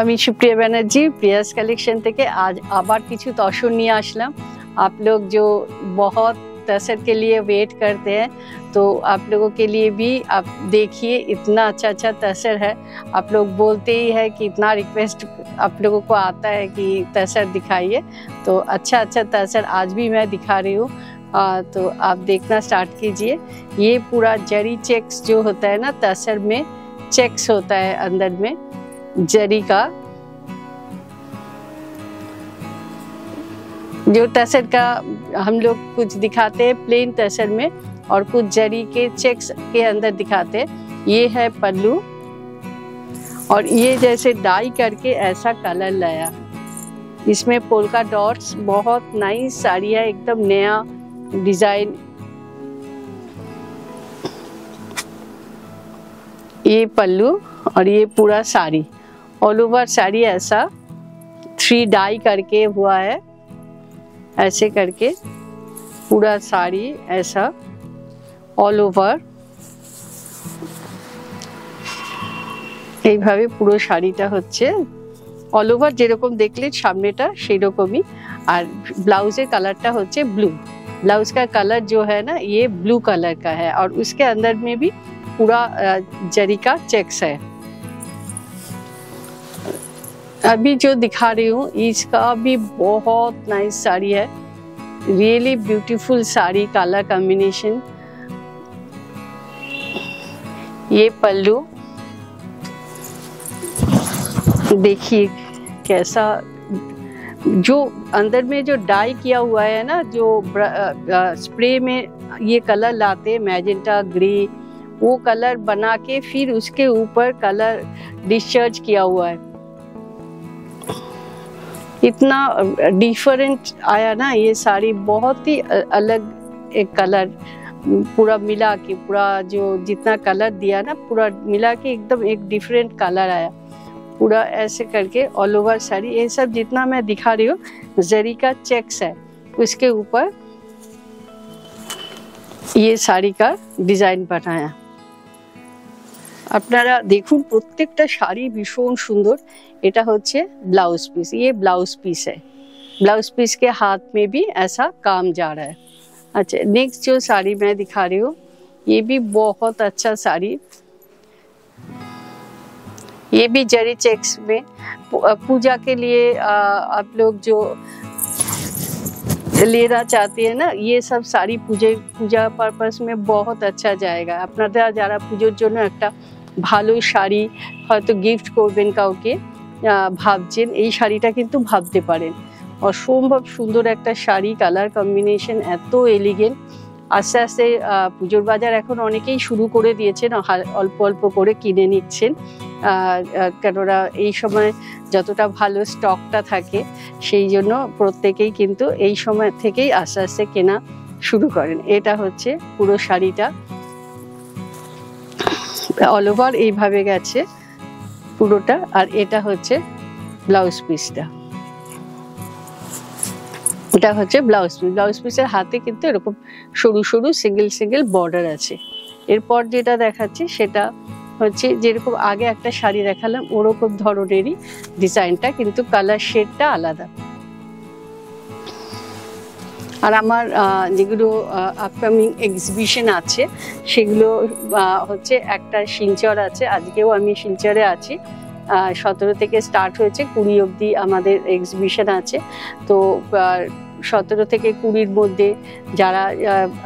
আমি সুপ্রিয়া ব্যানার্জি प्रियास कलेक्शन থেকে आज আবার কিছু তসর নিয়ে আসলাম आप लोग जो बहुत तसर के लिए वेट करते हैं तो आप लोगों के लिए भी आप देखिए इतना अच्छा अच्छा तसर है आप लोग बोलते ही है कि इतना रिक्वेस्ट आप लोगों को आता है कि तसर दिखाइए तो अच्छा अच्छा तसर आज भी मैं दिखा रही हूँ तो आप देखना स्टार्ट कीजिए ये पूरा जरी चेक्स जो होता है ना तसर में चेक्स होता है अंदर में जरी का, जो तसर का हम लोग कुछ दिखाते हैं प्लेन तसर में, और कुछ जरी के चेक्स के अंदर दिखाते हैं। ये है पल्लू, और ये जैसे डाई करके ऐसा कलर लाया। इसमें पोलका डॉट्स बहुत नाइस साड़ी है एकदम नया डिज़ाइन ये पल्लू, और ये पूरा साड़ी। ऑल ओवर साड़ी ऐसा। थ्री डाई करके हुआ है। ऐसे करके पूरा साड़ी ऐसा ऑल ओवर এইভাবে পুরো जे হচ্ছে। देख ले सामने দেখলে से সেই রকমই আর ব্লাউজের কালারটা হচ্ছে ব্লू ब्लाउज का कलर जो है ना, ये ब्लू कलर का है। और उसके अंदर में भी पूरा जरी का चेक्स है। अभी जो दिखा रही हूँ इसका भी बहुत नाइस साड़ी है। Really beautiful sari colour combination ये पल्लू। देखिए कैसा, जो अंदर में जो डाई किया हुआ है ना, जो स्प्रे में ये कलर लाते मैजेंटा ग्रे वो कलर बना के फिर उसके ऊपर कलर डिस्चार्ज किया हुआ है। इतना डिफरेंट आया ना, ये साड़ी बहुत ही अलग एक कलर पूरा मिला के, पूरा जो जितना कलर दिया ना, पूरा मिला के एकदम एक डिफरेंट कलर आया। पूरा ऐसे करके ऑल ओवर साड़ी, ये सब जितना मैं दिखा रही हूँ जरी का चेक्स है। उसके ऊपर ये साड़ी का डिज़ाइन बनाया। আপনারা দেখুন প্রত্যেকটা শাড়ি ভীষণ সুন্দর এটা হচ্ছে ब्लाउज पीस ये ब्लाउज पीस है ब्लाउज पीस के हाथ में भी ऐसा काम जा रहा है अच्छा नेक्स्ट जो साड़ी मैं दिखा रही हूँ ये भी बहुत अच्छा साड़ी ये भी जरी चेक्स में पूजा के लिए आप लोग जो लेना चाहते हैं ना ये सब साड़ी पूजा পূজা পারপাস में बहुत अच्छा जाएगा আপনারা যারা পুজোর জন্য একটা ভালো শাড়ি হয়তো গিফট করবেন কাউকে ভাবছেন, এই শাড়িটা কিন্তু ভাবতে পারেন। অসম্ভব সুন্দর একটা শাড়ি কালার কম্বিনেশন এত এলিগেন্ট আস্তে আস্তে পুজোর বাজার এখন অনেকেই শুরু করে দিয়েছেন অল্প অল্প করে কিনে নিচ্ছেন। কেননা এই সময় যতটা ভালো স্টকটা থাকে, সেই জন্য প্রত্যেকেই কিন্তু এই সময় থেকেই আস্তে আস্তে কেনা শুরু করেন। এটা হচ্ছে পুরো শাড়িটা। অল ওভার এইভাবে গেছে পুরোটা, আর এটা হচ্ছে ব্লাউজ পিসটা এটা হচ্ছে ব্লাউজ পিস ব্লাউজ পিসের হাতে কিন্তু এরকম সরু সরু সিঙ্গেল সিঙ্গেল বর্ডার আছে। এরপর যেটা দেখাচ্ছি সেটা হচ্ছে যেরকম আগে একটা শাড়ি দেখালাম, ওরকম ধরনেরই ডিজাইনটা কিন্তু কালার শেডটা আলাদা। আর আমার যেগুলো আপকামিং এক্সিবিশন আছে, সেগুলো হচ্ছে একটা শিলচর আছে, আজকেও আমি শিলচরে আছি। সতেরো থেকে স্টার্ট হয়েছে, কুড়ি অবধি আমাদের এক্সিবিশন আছে। তো সতেরো থেকে কুড়ির মধ্যে যারা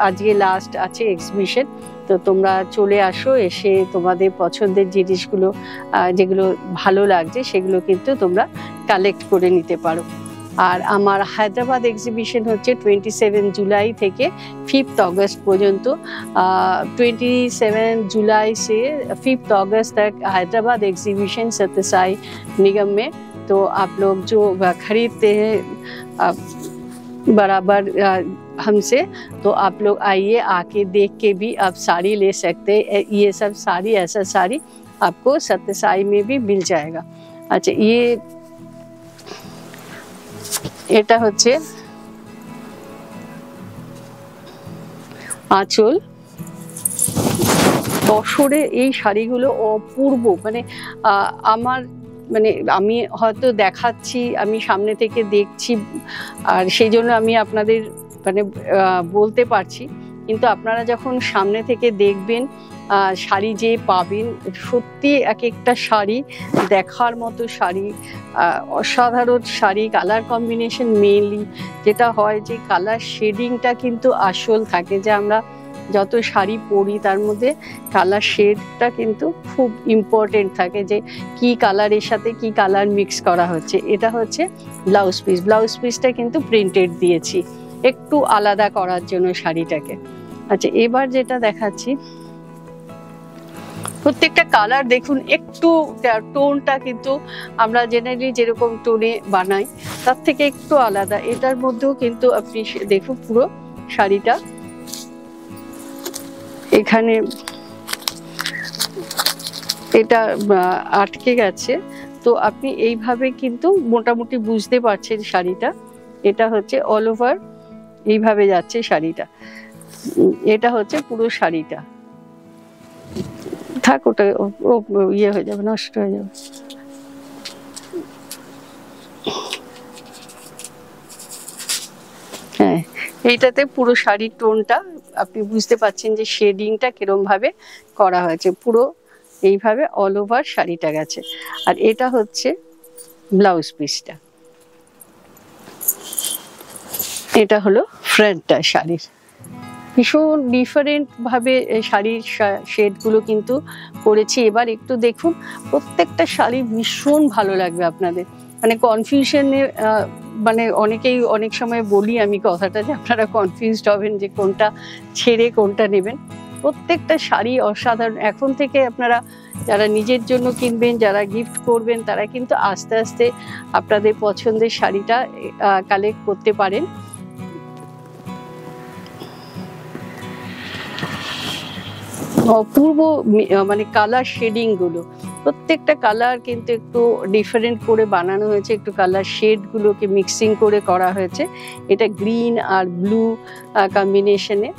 আজকে লাস্ট আছে এক্সিবিশন তো তোমরা চলে আসো, এসে তোমাদের পছন্দের জিনিসগুলো যেগুলো ভালো লাগছে, সেগুলো কিন্তু তোমরা কালেক্ট করে নিতে পারো। আর আমার হায়দ্রাবাদ এক্সিবিশন হচ্ছে টোয়েন্টি সেভেন জুলাই থেকে फिफ्थ अगस्त পর্যন্ত ट्वेंटी सेवन जुलाई से फिफ्थ अगस्त तक हैदराबाद एग्जीबिशन सत्यसाई निगम में तो आप लोग जो खरीदते हैं बराबर हमसे तो आप लोग आइए आके देख के भी आप साड़ी ले सकते हैं ये सब साड़ी ऐसा साड़ी आपको सत्यसाई में भी मिल जाएगा अच्छा ये এটা হচ্ছে আঁচল। তসরে এই শাড়িগুলো অপূর্ব। মানে আমার মানে আমি হয়তো দেখাচ্ছি, আমি সামনে থেকে দেখছি, আর সেই জন্য আমি আপনাদের মানে বলতে পারছি। কিন্তু আপনারা যখন সামনে থেকে দেখবেন শাড়ি যে পাবেন, সত্যি এক একটা শাড়ি, দেখার মতো শাড়ি অসাধারণ শাড়ি কালার কম্বিনেশন মেনলি যেটা হয় যে কালার শেডিংটা কিন্তু আসল থাকে যে আমরা যত শাড়ি পরি তার মধ্যে কালার শেডটা কিন্তু খুব ইম্পর্টেন্ট থাকে যে কি কালারের সাথে কি কালার মিক্স করা হচ্ছে। এটা হচ্ছে ব্লাউজ পিস ব্লাউজ পিসটা কিন্তু প্রিন্টেড দিয়েছি। একটু আলাদা করার জন্য শাড়িটাকে। আচ্ছা এবার যেটা দেখাচ্ছি প্রত্যেকটা কালার দেখুন, একটু টোনটা কিন্তু আমরা জেনারেলি যেরকম টোনে বানাই, তার থেকে একটু আলাদা। এটার মধ্যেও কিন্তু আপনি দেখুন পুরো শাড়িটা। এখানে এটা আটকে গেছে। তো আপনি এইভাবে কিন্তু মোটামুটি বুঝতে পারছেন শাড়িটা। এটা হচ্ছে অল ওভার এইভাবে যাচ্ছে শাড়িটা। এটা হচ্ছে পুরো শাড়িটা। থাক, ওটা ও- ইয়ে হয়ে যাবে, নষ্ট হয়ে যাবে। হ্যাঁ এইটাতে পুরো শাড়ির টোনটা, আপনি বুঝতে পাচ্ছেন যে শেডিংটা কিরম ভাবে করা হয়েছে। পুরো এইভাবে অল ওভার শাড়িটা গেছে। আর এটা হচ্ছে ব্লাউজ পিসটা এটা হলো ফ্রন্টটা শাড়ির। ভীষণ ডিফারেন্ট ভাবে এই শাড়ির শেডগুলো কিন্তু করেছি এবার একটু দেখুন, প্রত্যেকটা শাড়ি ভীষণ ভালো লাগবে আপনাদের। মানে কনফিউশনে মানে অনেকেই অনেক সময় বলি আমি কথাটা যে আপনারা কনফিউজড হবেন যে কোনটা ছেড়ে কোনটা নেবেন। প্রত্যেকটা শাড়ি অসাধারণ। এখন থেকে আপনারা যারা নিজের জন্য কিনবেন, যারা গিফট করবেন, তারা কিন্তু আস্তে আস্তে আপনাদের পছন্দের শাড়িটা কালেক্ট করতে পারেন। অপূর্ব মানে কালার শেডিংগুলো। প্রত্যেকটা কালার কিন্তু একটু ডিফারেন্ট করে বানানো হয়েছে, একটু কালার শেডগুলোকে মিক্সিং করে করা হয়েছে। এটা গ্রিন আর ব্লু কম্বিনেশনে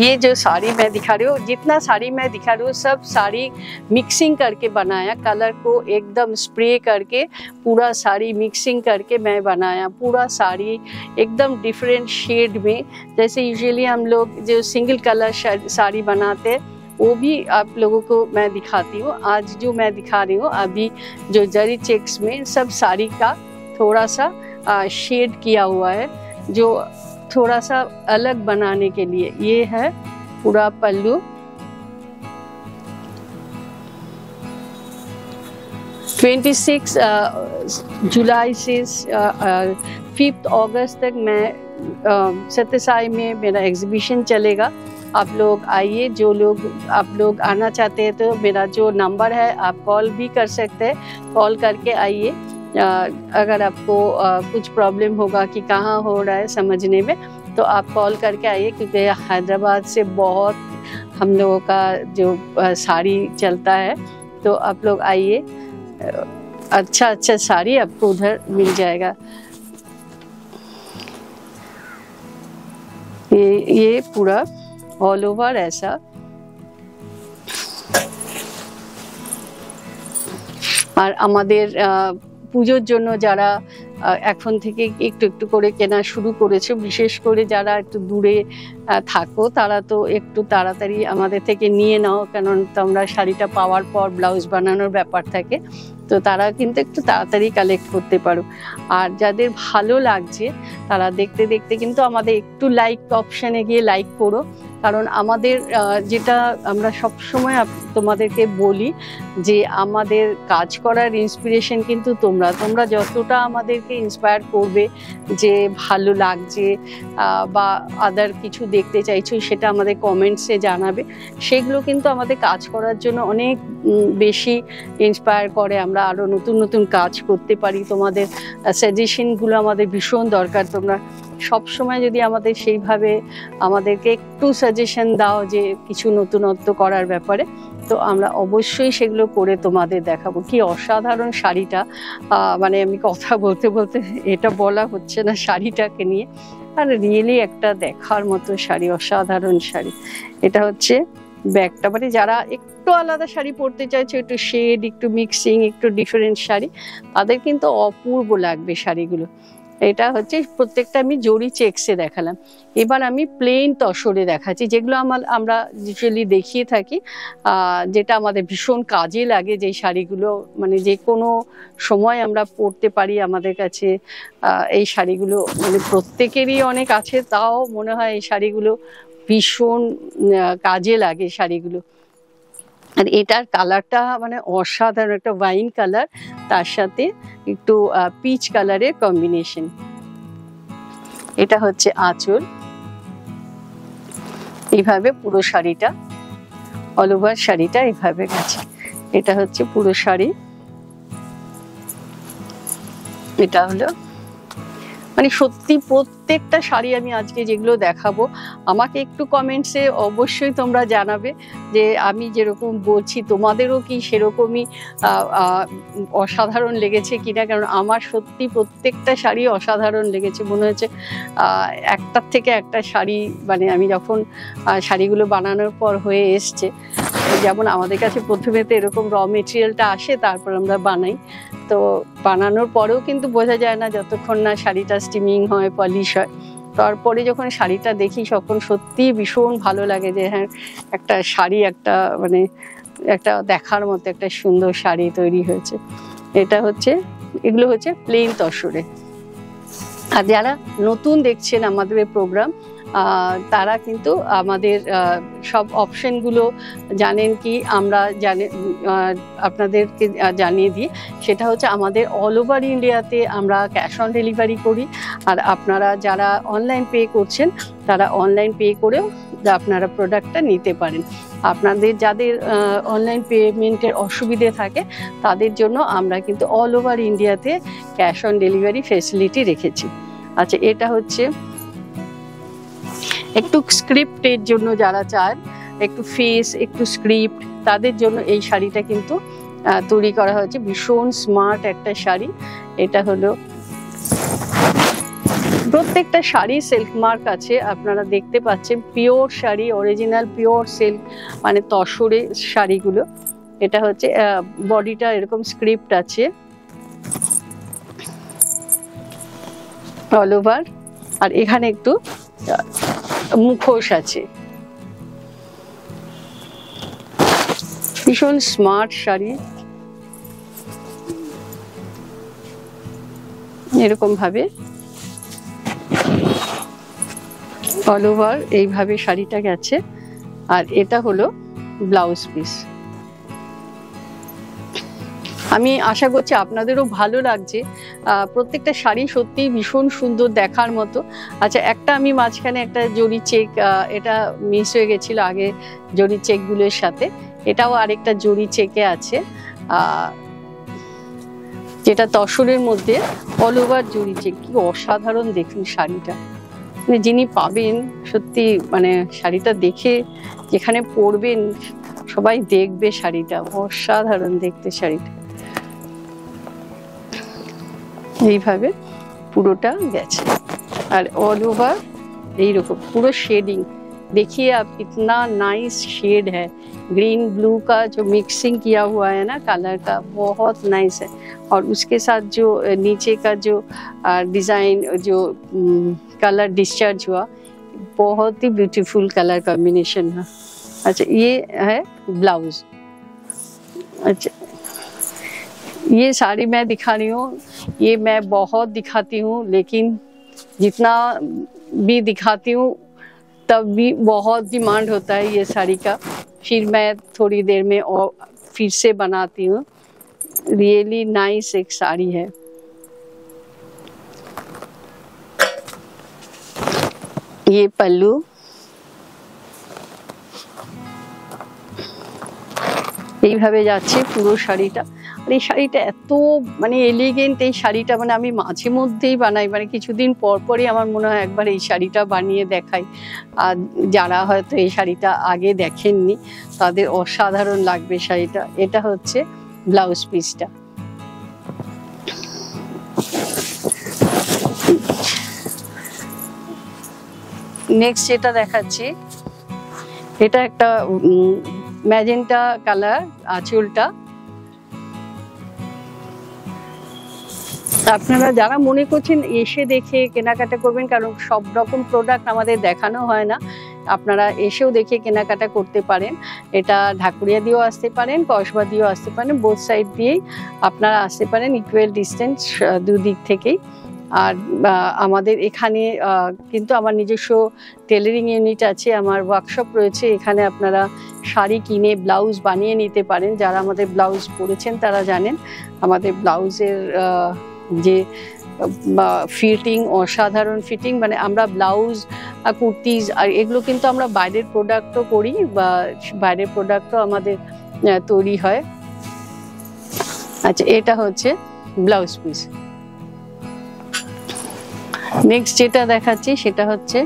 ये जो साड़ी मैं दिखा रही हूँ, जितना साड़ी मैं दिखा रही हूँ, सब साड़ी मिक्सिंग करके बनाया कलर को एकदम स्प्रे करके पूरा साड़ी मिक्सिंग करके मैं बनाया। पूरा साड़ी एकदम डिफरेंट शेड में, जैसे यूजुअली हम लोग जो सिंगल कलर साड़ी बनाते हैं, वो भी आप लोगों को मैं दिखाती हूँ। आज जो मैं दिखा रही हूँ, अभी जो जरी चेक्स में सब साड़ी का थोड़ा सा शेड किया हुआ है, जो थोड़ा सा अलग बनाने के लिए। ये है पूरा पल्लू। ट्वेंटी सिक्स जुलाई से फिफ्थ अगस्त तक मैं सत्यसाई में मेरा एग्जीबिशन चलेगा। आप लोग आइए, जो लोग, आप लोग आना चाहते हैं तो मेरा जो नंबर है, आप कॉल भी कर सकते हैं। कॉल करके आइए। अगर आपको कुछ प्रॉब्लम होगा कि कहाँ हो रहा है समझने में तो आप कॉल करके आइए क्योंकि हैदराबाद से बहुत हम लोगों का जो साड़ी चलता है तो आप लोग आइए। अच्छा अच्छा साड़ी आपको उधर मिल जाएगा। ये ये पूरा ऑल ओवर ऐसा। और हमारे পুজোর জন্য যারা এখন থেকে একটু একটু করে কেনা শুরু করেছে, বিশেষ করে যারা একটু দূরে থাকো, তারা তো একটু তাড়াতাড়ি আমাদের থেকে নিয়ে নাও, কারণ তোমরা শাড়িটা পাওয়ার পর ব্লাউজ বানানোর ব্যাপার থাকে, তো তারা কিন্তু একটু তাড়াতাড়ি কালেক্ট করতে পারো। আর যাদের ভালো লাগছে, তারা দেখতে দেখতে কিন্তু আমাদের একটু লাইক অপশানে গিয়ে লাইক করো কারণ আমাদের যেটা আমরা সবসময় তোমাদেরকে বলি যে আমাদের কাজ করার ইন্সপিরেশন কিন্তু তোমরা। তোমরা যতটা আমাদেরকে ইন্সপায়ার করবে যে ভালো লাগছে বা আদার কিছু দেখতে চাইছো সেটা আমাদের কমেন্টসে জানাবে, সেগুলো কিন্তু আমাদের কাজ করার জন্য অনেক বেশি ইন্সপায়ার করে। আমরা আরও নতুন নতুন কাজ করতে পারি। তোমাদের সাজেশনগুলো আমাদের ভীষণ দরকার। তোমরা সব সময় যদি আমাদের সেইভাবে আমাদেরকে একটু সাজেশন দাও যে কিছু নতুনত্ব করার ব্যাপারে, তো আমরা অবশ্যই সেগুলো করে তোমাদের দেখাবো। কি অসাধারণ শাড়িটা মানে আমি কথা বলতে বলতে এটা বলা হচ্ছে না শাড়িটাকে নিয়ে। আর রিয়েলি একটা দেখার মতো শাড়ি, অসাধারণ শাড়ি। এটা হচ্ছে ব্যাগটা। মানে যারা একটু আলাদা শাড়ি পরতে চাইছে, একটু শেড একটু মিক্সিং একটু ডিফারেন্ট শাড়ি, তাদের কিন্তু অপূর্ব লাগবে শাড়িগুলো। এটা হচ্ছে প্রত্যেকটা আমি জরি চেক্সে দেখালাম। এবার আমি প্লেন তসরে দেখাচ্ছি, যেগুলো আমার, আমরা ইউজুয়ালি দেখিয়ে থাকি যেটা আমাদের ভীষণ কাজে লাগে যে শাড়িগুলো মানে যে কোনো সময় আমরা পরতে পারি আমাদের কাছে এই শাড়িগুলো মানে প্রত্যেকেরই অনেক আছে, তাও মনে হয় এই শাড়িগুলো ভীষণ কাজে লাগে শাড়িগুলো। আর এটার কালারটা মানে অসাধারণ একটা ওয়াইন কালার তার সাথে একটু পিচ কালারের কম্বিনেশন এটা হচ্ছে আঁচল। এইভাবে পুরো শাড়িটা অল ওভার শাড়িটা এইভাবে গেছে। এটা হচ্ছে পুরো শাড়ি। এটা হলো মানে সত্যি প্রত্যেকটা শাড়ি আমি আজকে যেগুলো দেখাবো, আমাকে একটু কমেন্টসে অবশ্যই তোমরা জানাবে যে আমি যেরকম বলছি, তোমাদেরও কি সেরকমই অসাধারণ লেগেছে কিনা? কারণ আমার সত্যি প্রত্যেকটা শাড়ি অসাধারণ লেগেছে। মনে হচ্ছে একটার থেকে একটা শাড়ি মানে আমি যখন শাড়িগুলো বানানোর পর হয়ে এসছে যেমন আমাদের কাছে প্রথমে তো এরকম র মেটেরিয়ালটা আসে, তারপর আমরা বানাই। তো বানানোর পরেও কিন্তু বোঝা যায় না যতক্ষণ না শাড়িটা স্টিমিং হয় পলিশ হয়। তারপরে যখন শাড়িটা দেখি তখন সত্যি ভীষণ ভালো লাগে যে হ্যাঁ একটা শাড়ি, একটা মানে একটা দেখার মতো একটা সুন্দর শাড়ি তৈরি হয়েছে। এটা হচ্ছে, এগুলো হচ্ছে প্লেন তসরে। আর যারা নতুন দেখছেন আমাদের প্রোগ্রাম তারা কিন্তু আমাদের সব অপশনগুলো জানেন কি, আমরা জানে আপনাদেরকে জানিয়ে দিই। সেটা হচ্ছে আমাদের অল ওভার ইন্ডিয়াতে আমরা ক্যাশ অন ডেলিভারি করি। আর আপনারা যারা অনলাইন পে করছেন, তারা অনলাইন পে করেও আপনারা প্রোডাক্টটা নিতে পারেন। আপনাদের যাদের অনলাইন পেমেন্টের অসুবিধে থাকে, তাদের জন্য আমরা কিন্তু অল ওভার ইন্ডিয়াতে ক্যাশ অন ডেলিভারি ফেসিলিটি রেখেছি। আচ্ছা এটা হচ্ছে একটু স্ক্রিপ্টের জন্য যারা চান, একটু ফেস একটু স্ক্রিপ্ট তাদের জন্য এই শাড়িটা কিন্তু তৈরি করা হয়েছে। ভীষণ স্মার্ট একটা শাড়ি। এটা হলো প্রত্যেকটা শাড়ি সিল্ক মার্ক আছে। আপনারা দেখতে পাচ্ছেন pure sari original pure silk মানে তসরে শাড়িগুলো। এটা হচ্ছে বডিটা এরকম স্ক্রিপ্ট আছে। অল ওভার আর এখানে একটু মুখোশ আছে। ভীষণ স্মার্ট শাড়ি। এরকম ভাবে অল ওভার এইভাবে শাড়িটা গেছে। আর এটা হলো ব্লাউজ পিস আমি আশা করছি আপনাদেরও ভালো লাগছে। প্রত্যেকটা শাড়ি সত্যিই ভীষণ সুন্দর দেখার মতো। আচ্ছা একটা আমি মাঝখানে একটা জরি চেক এটা মিস হয়ে গেছিল আগে জরি চেকগুলোর সাথে। এটাও আরেকটা জরি চেকে আছে। যেটা তসরের মধ্যে অল ওভার জরি চেক। কি অসাধারণ দেখুন শাড়িটা। মানে যিনি পাবেন, সত্যি মানে শাড়িটা দেখে যেখানে পরবেন, সবাই দেখবে শাড়িটা। অসাধারণ দেখতে শাড়িটা। এইভাবে পুরোটা গেছে আর অল ওভার এইরকম পুরো शेडिंग देखिए आप कितना नाइस शेड है ग्रीन ब्लू का जो मिक्सिंग किया हुआ है ना कलर का बहुत नाइस है और उसके साथ जो अ, नीचे का जो डिज़ाइन जो कलर डिस्चार्ज हुआ बहुत ही ब्यूटीफुल कलर कॉम्बिनेशन है अच्छा ये है ब्लाउज अच्छा ये साड़ी मैं दिखा रही हूँ ये मैं बहुत दिखाती हूँ लेकिन जितना भी दिखाती हूँ तब भी बहुत डिमांड होता है ये साड़ी का फिर मैं थोड़ी देर में और फिर से बनाती हूँ रियली नाइस एक साड़ी है ये पल्लू এইভাবে যাচ্ছে পুরো শাড়িটা আর এই শাড়িটা এত মানে এলিগেন্ট এই শাড়িটা মানে আমি মাঝে মধ্যেই বানাই। মানে কিছুদিন পর পরই আমার মনে হয় একবার এই শাড়িটা বানিয়ে দেখাই। আর যারা হয়তো এই শাড়িটা আগে দেখেননি, তাদের অসাধারণ লাগবে শাড়িটা। এটা হচ্ছে ব্লাউজ পিসটা। নেক্সট যেটা দেখাচ্ছি, এটা একটা ম্যাজেন্টা কালার আঁচলটা। আপনারা যারা মনে করছেন এসে দেখে কেনাকাটা করবেন, কারণ সব রকম প্রোডাক্ট আমাদের দেখানো হয় না, আপনারা এসেও দেখে কেনাকাটা করতে পারেন। এটা ঢাকুরিয়া দিয়েও আসতে পারেন, কসবা দিয়েও আসতে পারেন বোথ সাইড দিয়েই আপনারা আসতে পারেন ইকুয়াল ডিস্টেন্স দুদিক থেকেই। আর আমাদের এখানে কিন্তু আমার নিজস্ব টেলারিং ইউনিট আছে, আমার ওয়ার্কশপ রয়েছে, এখানে আপনারা শাড়ি কিনে ব্লাউজ বানিয়ে নিতে পারেন। যারা আমাদের ব্লাউজ পরেছেন তারা জানেন, আমাদের ব্লাউজের যে ফিটিং অসাধারণ ফিটিং মানে আমরা ব্লাউজ আর কুর্তিজ আর এগুলো কিন্তু আমরা বাইরের প্রোডাক্টও করি, বা বাইরের প্রোডাক্টও আমাদের তৈরি হয়। আচ্ছা এটা হচ্ছে ব্লাউজ পিস নেক্সট যেটা দেখাচ্ছি, সেটা হচ্ছে,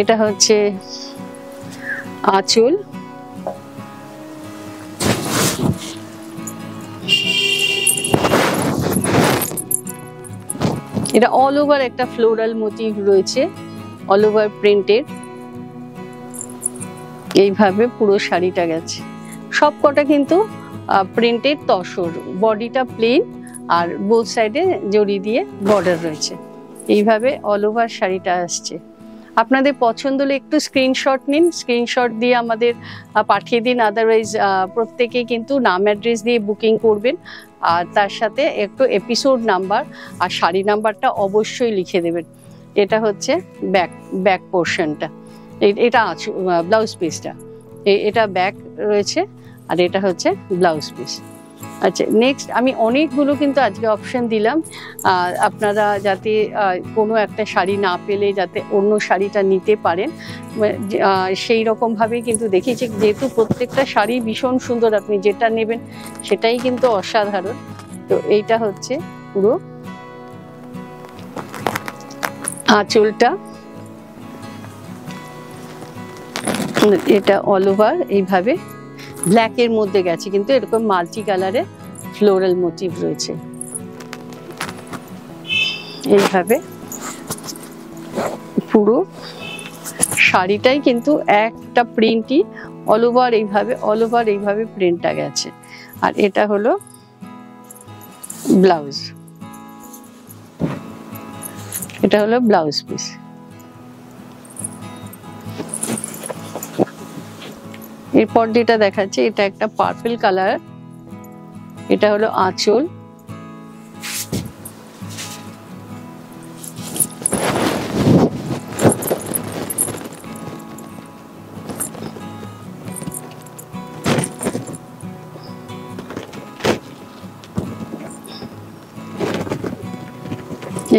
এটা হচ্ছে আঁচল। এটা অল ওভার একটা ফ্লোরাল মোটিভ রয়েছে অল ওভার প্রিন্টের এইভাবে পুরো শাড়িটা গেছে। সব কটা কিন্তু প্রিন্টের তসর। বডিটা প্লেন আর বোথ সাইডে জড়ি দিয়ে বর্ডার রয়েছে। এইভাবে অল ওভার শাড়িটা আসছে। আপনাদের পছন্দ হলে একটু স্ক্রিনশট নিন। স্ক্রিনশট দিয়ে আমাদের পাঠিয়ে দিন। আদারওয়াইজ প্রত্যেকে কিন্তু নাম অ্যাড্রেস দিয়ে বুকিং করবেন। আর তার সাথে একটু এপিসোড নাম্বার আর শাড়ি নাম্বারটা অবশ্যই লিখে দেবেন। এটা হচ্ছে ব্যাক ব্যাক পোর্শনটা এটা আঁচু ব্লাউজ পিসটা এটা ব্যাক রয়েছে আর এটা হচ্ছে ব্লাউজ পিস আচ্ছা নেক্সট আমি অনেকগুলো কিন্তু আজকে অপশন দিলাম। আপনারা যাতে কোনো একটা শাড়ি না পেলে যাতে অন্য শাড়িটা নিতে পারেন। মানে সেই রকমভাবেই কিন্তু দেখিয়েছি। যেহেতু প্রত্যেকটা শাড়ি ভীষণ সুন্দর, আপনি যেটা নেবেন সেটাই কিন্তু অসাধারণ। তো এইটা হচ্ছে পুরো আঁচলটা। এটা অল ওভার এইভাবে। ব্ল্যাকের মধ্যে গেছে, কিন্তু এরকম মাল্টি কালারে ফ্লোরাল মোটিভ রয়েছে। এইভাবে পুরো শাড়িটাই কিন্তু একটা প্রিন্টই অল ওভার এইভাবে অল ওভার এইভাবে প্রিন্টটা গেছে। আর এটা হলো ব্লাউজ এটা হলো ব্লাউজ পিস এরপর যেটা দেখাচ্ছে, এটা একটা পার্পল কালার এটা হলো আঁচল।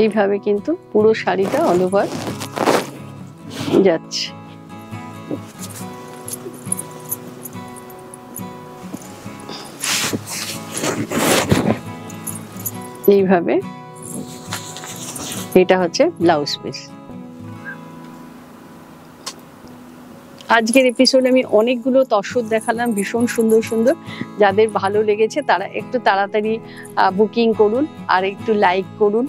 এইভাবে কিন্তু পুরো শাড়িটা অল ওভার যাচ্ছে। এইভাবে। এটা হচ্ছে ব্লাউজ পিস আজকের এপিসোডে আমি অনেকগুলো তসর দেখালাম, ভীষণ সুন্দর সুন্দর। যাদের ভালো লেগেছে তারা একটু তাড়াতাড়ি বুকিং করুন আর একটু লাইক করুন।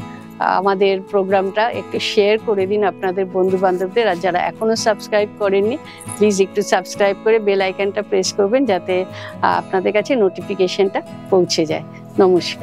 আমাদের প্রোগ্রামটা একটু শেয়ার করে দিন আপনাদের বন্ধু বান্ধবদের আর যারা এখনও সাবস্ক্রাইব করেননি প্লিজ একটু সাবস্ক্রাইব করে বেল আইকনটা প্রেস করবেন যাতে আপনাদের কাছে নোটিফিকেশনটা পৌঁছে যায়। নমস্কার।